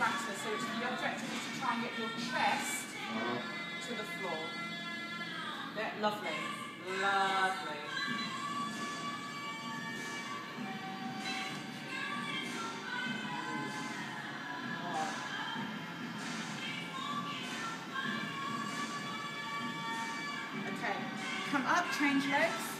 flatter. So the objective is to try and get your chest to the floor. Lovely. Lovely. Okay, come up, change legs.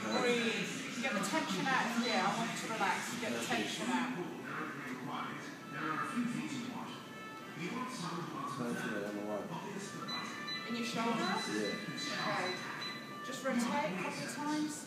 Breathe. Get the tension out of here. I want you to relax. Get the tension out. Tension on the right. In your shoulder? Yeah. Okay. Just rotate a couple of times.